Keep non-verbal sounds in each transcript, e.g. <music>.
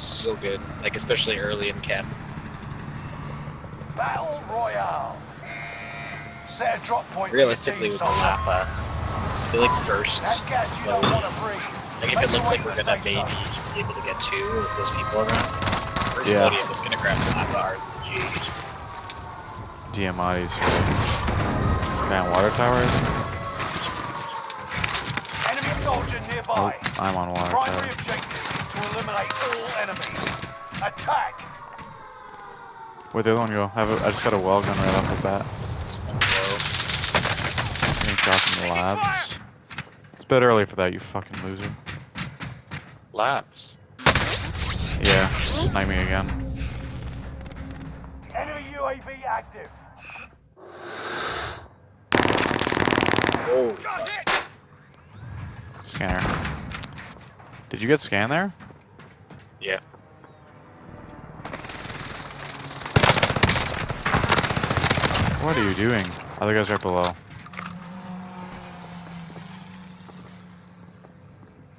so good, like especially early in camp. Battle Royale. Set a drop point Realistically, with the Lapa, uh, I feel like first, That's gas you don't want to breathe. like if it looks like we're gonna maybe be able to get two with those people around, first Yeah. yeah. I'm just gonna grab the Lapa uh, RPG. Diamatti's. Man, water towers? Enemy soldier nearby. Oh, I'm on water Primary tower. objective to eliminate all enemies. Attack. Where'd the other one go? I, have a, I just got a Welgun right off the bat. Getting shot from the labs. It's a bit early for that, you fucking loser. Labs. Yeah, snipe me again. Enemy UAV active. Oh, Scanner. Did you get scanned there? Yeah. What are you doing? Other guy's right below.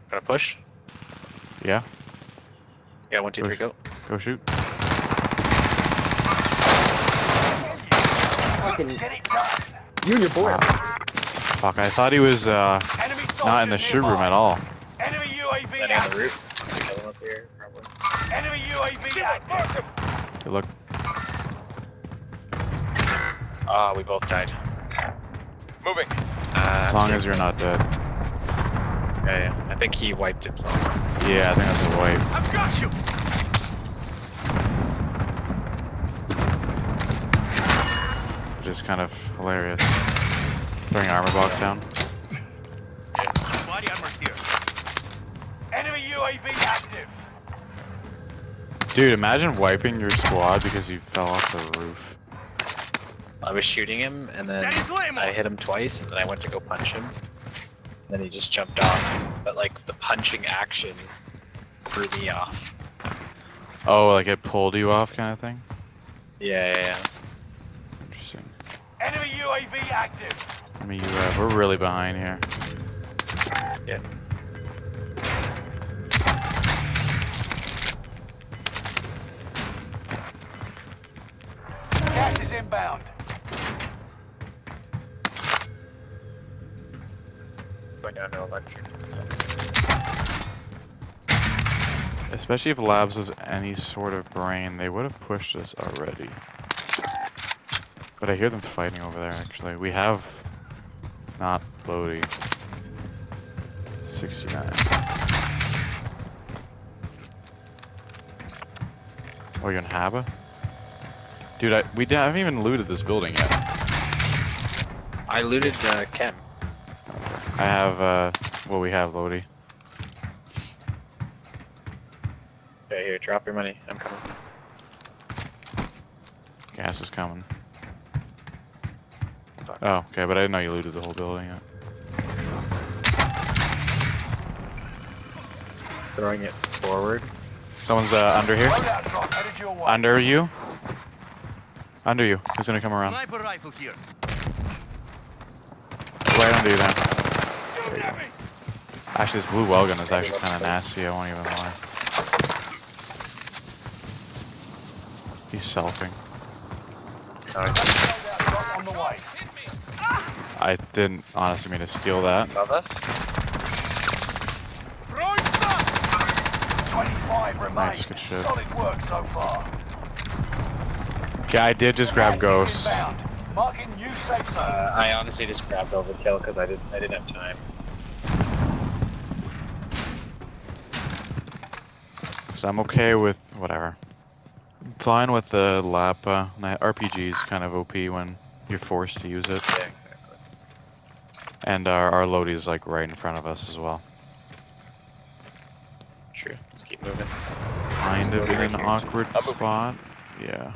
Gotta push? Yeah, Yeah, one, two, three, go. go shoot. Fucking Get it done. you and your boy. Wow. Fuck, I thought he was uh, not in the shoot room at all. Enemy UAV Is that on the active. roof? Kill him up here, probably. Enemy UAV active. Good luck. Ah, we both died. Moving. Uh, As long as you're not dead. Yeah, yeah. I think he wiped himself. Yeah, I think that's a wipe. I've got you. Which is kind of hilarious. Bring armor box down. Body armor here. Enemy UAV active. Dude, imagine wiping your squad because you fell off the roof. I was shooting him, and then I hit him twice, and then I went to go punch him. Then he just jumped off. But like the punching action threw me off. Oh, like it pulled you off kind of thing? Yeah, yeah, yeah. Interesting. Enemy UAV active. I mean, you, uh, we're really behind here. yeah. Gas is inbound. Going down to electric. Especially if Labs has any sort of brain, they would have pushed us already. But I hear them fighting over there, actually. We have not Lodi. 69. Oh, you're in Haba? Dude, I, we haven't even looted this building yet. I looted uh, Chem. I have, uh, well, we have Lodi. Okay, here, drop your money. I'm coming. Gas is coming. Fuck. Oh, okay, but I didn't know you looted the whole building yet. Throwing it forward. Someone's, uh, under here? Loadout drop headed your way. Under you? Under you. Who's gonna come around? Sniper rifle here. Right under you then. Shoot at me. Actually, this blue Welgun is actually kind of nasty, I won't even lie. He's selfing. Loadout drop on the way. I didn't honestly mean to steal that. Above us? Throwing stuff. 25 remain. Nice, good shit. Solid work so far. Yeah, I did just grab Gas is ghosts. inbound. Marking new safe zone. Uh, I honestly just grabbed overkill because I didn't. I didn't have time. So I'm okay with whatever. Fine with the Lapa. My RPG is kind of OP when you're forced to use it. Yeah, exactly. And our, our Lodi is like right in front of us as well. True. Let's keep moving. Kind of in an here. awkward spot. Yeah.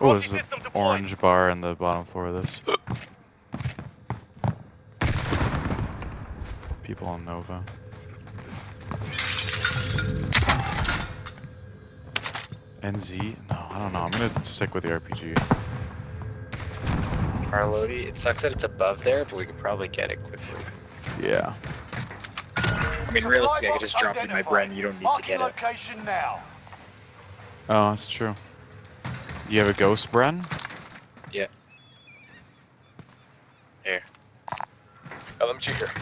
Oh, there's an orange bar in the bottom floor of this. People on Nova. NZ? No, I don't know. I'm gonna stick with the RPG. Lodi. It sucks that it's above there, but we could probably get it quickly. Yeah. I mean, Supply realistically, I could just drop it in my identified. Bren. You don't need to get it. location now. Oh, that's true. You have a ghost, Bren? Yeah. Here. LMG here.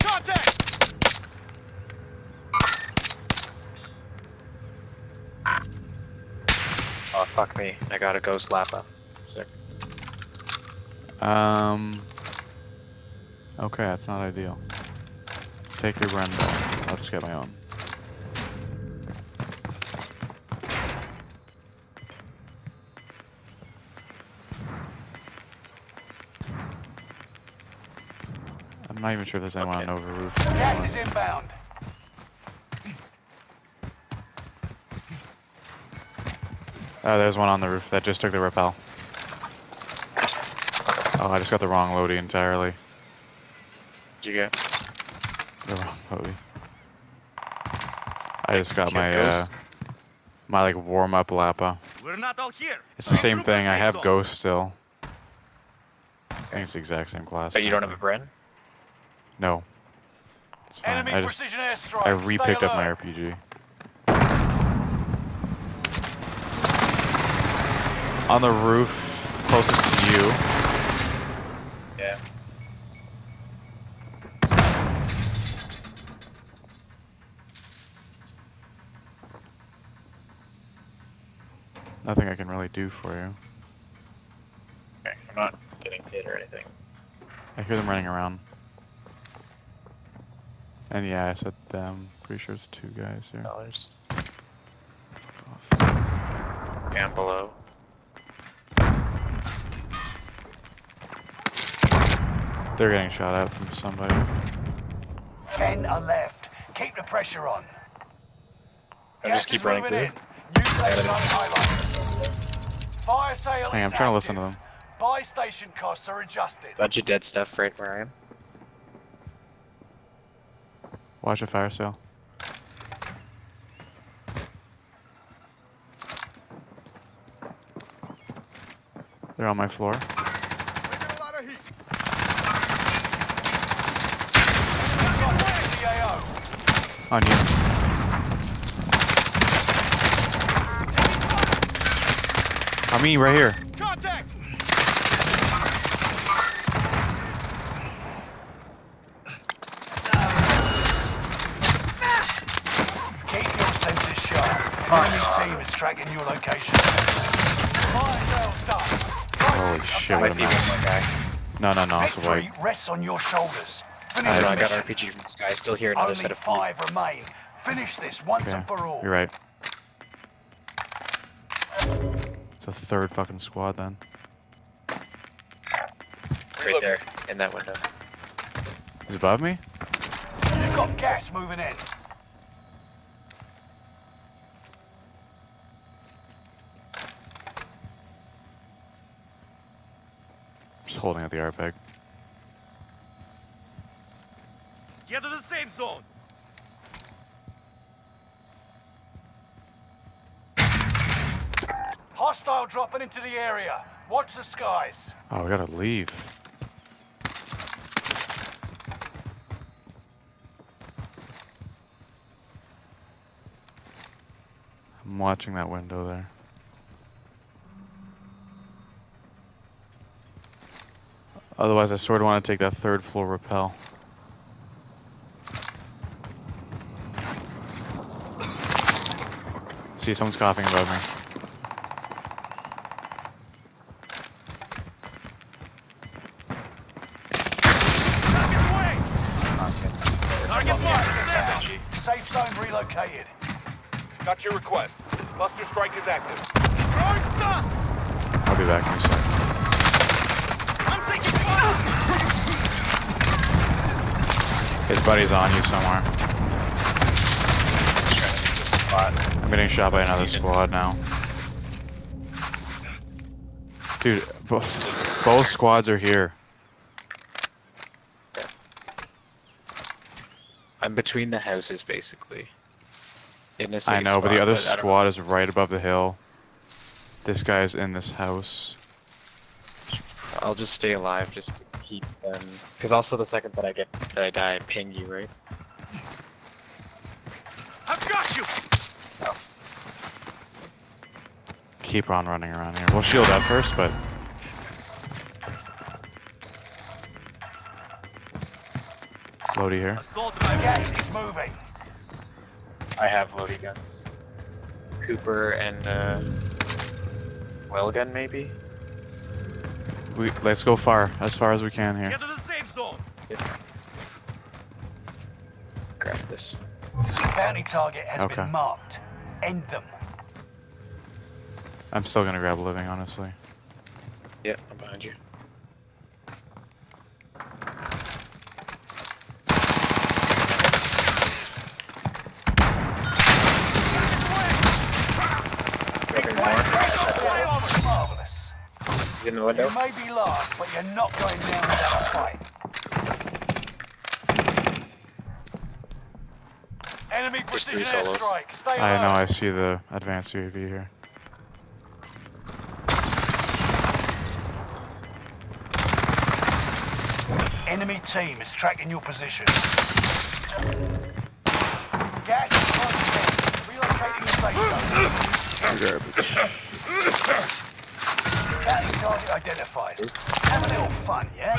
Contact! Oh, fuck me. I got a ghost Lapa. Sick. Um. Okay, that's not ideal. Take your Bren back. I'll just get my own. I'm not even sure if there's anyone on over roof. Gas is inbound. Oh, there's one on the roof that just took the rappel. Oh, I just got the wrong Lodi entirely. Did you get? The wrong Lodi. I just got my uh, my like warm up Lapa. We're not all here. It's the same thing. I have zone. Ghost still. I think it's the exact same class. But you don't have a Bren? No. It's fine. Enemy I just precision airstrike. I repicked Stay up my. RPG. On the roof, closest to you. Nothing I can really do for you. Okay, I'm not getting hit or anything. I hear them running around. And yeah, I said them. Pretty sure it's two guys here. Dollars. Fuck. Down below. They're getting shot at from somebody. Ten are left. Keep the pressure on. I just keep is running through. in. New safe zone highlighted. Fire sale Hang I'm trying to listen to them. Buy station costs are adjusted. Bunch of dead stuff right where I am. Watch a fire sale. They're on my floor. Making a lot of heat. CAO. On you. Me, right here. Contact! Keep your senses sharp. Enemy team is tracking your location. Fire done. Holy shit, what Might be one more guy. No, no, no, it's a Victory white. rests on your shoulders. Finish I, the know, I got mission. RPG from this guy. I still hear another Only set of five remain. Finish this once Okay, and for all. you're right. It's a third fucking squad then. Right there, in that window. He's above me? You've got gas moving in. Just holding at the airbag. Get to the safe zone. Hostile dropping into the area. Watch the skies. Oh, we gotta leave. I'm watching that window there. Otherwise, I sort of want to take that third floor rappel. See, someone's coughing above me. Relocated. Got your request. Cluster strike is active. Throwing stun. I'll be back in a sec. I'm taking fire. His buddy's on you somewhere. Just trying to get to the spot. I'm getting shot by another squad now. Dude, both, both squads are here. I'm between the houses, basically. In a I safe know, but the other I don't know. squad is right above the hill. This guy's in this house. I'll just stay alive just to keep them. Because also the second that I get that I die, I ping you, right? I've got you! Keep on running around here. We'll shield up first, but Lodi here. Assault rifle. Gas is moving. I have loading guns. Cooper and uh, Welgun maybe. We let's go far, as far as we can here. Get to the safe zone! Grab this. Bounty target has Okay. been marked. End them. I'm still gonna grab living, honestly. Yeah, I'm behind you. Grabbing more. Marvelous. He's in the window. You may be last, but you're not going down without a fight. Enemy Just precision airstrike. Stay I know. I see the advanced UAV here. Enemy team is tracking your position. Gas is closing in. Relocating the safe zone. Bounty target identified. Have a little fun, yeah?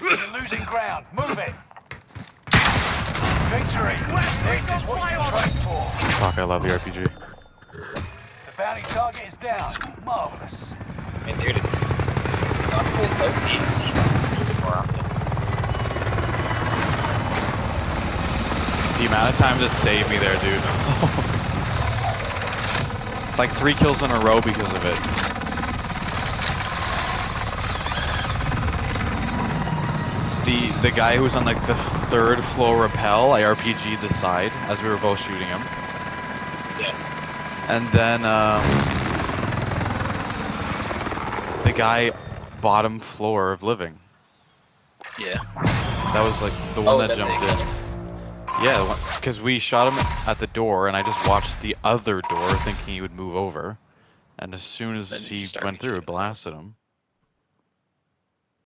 You're losing ground. Move it. Victory. This is what you trained for. Fuck, I love the RPG. The bounty target is down. Marvelous. I mean, dude, it's it's not full OP. Use it more often. The amount of times it saved me there, dude. <laughs> like three kills in a row because of it. The the guy who was on like the third floor rappel, I RPG'd the side as we were both shooting him. Yeah. And then um, the guy bottom floor of living. Yeah. That was like the one Oh, that jumped it. in. Yeah, because we shot him at the door, and I just watched the other door, thinking he would move over. And as soon as Then he went through, it blasted him.